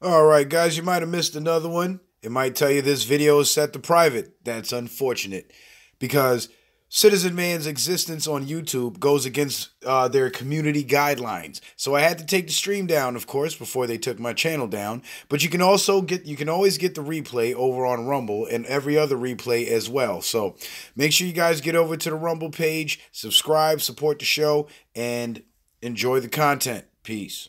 All right, guys, you might have missed another one. It might tell you this video is set to private. That's unfortunate because Citizen Man's existence on YouTube goes against uh, their community guidelines. So I had to take the stream down, of course, before they took my channel down. But you can also get, you can always get the replay over on Rumble and every other replay as well. So make sure you guys get over to the Rumble page, subscribe, support the show, and enjoy the content. Peace.